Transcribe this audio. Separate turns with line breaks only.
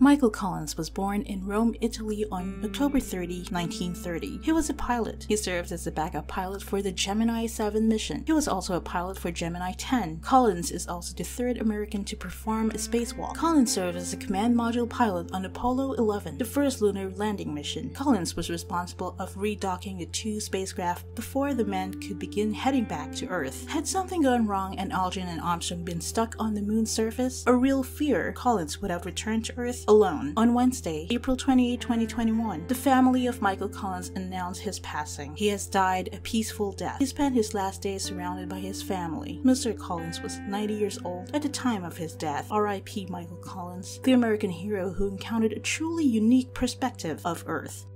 Michael Collins was born in Rome, Italy on October 30, 1930. He was a pilot. He served as a backup pilot for the Gemini 7 mission. He was also a pilot for Gemini 10. Collins is also the third American to perform a spacewalk. Collins served as a command module pilot on Apollo 11, the first lunar landing mission. Collins was responsible of redocking the two spacecraft before the men could begin heading back to Earth. Had something gone wrong and Aldrin and Armstrong been stuck on the moon's surface, a real fear Collins would have returned to Earth alone. On Wednesday, April 28, 2021, the family of Michael Collins announced his passing. He has died a peaceful death. He spent his last days surrounded by his family. Mr. Collins was 90 years old at the time of his death. R.I.P. Michael Collins, the American hero who encountered a truly unique perspective of Earth.